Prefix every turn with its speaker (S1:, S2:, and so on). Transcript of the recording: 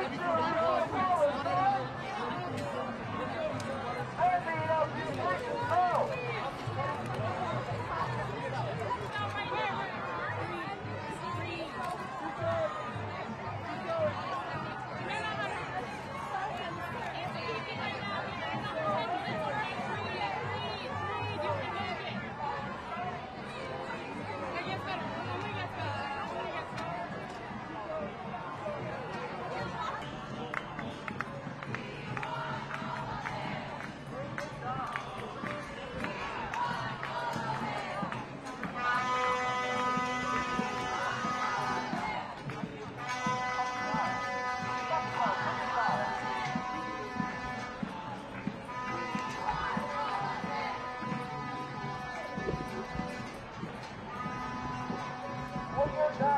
S1: Thank you.
S2: your Warriors.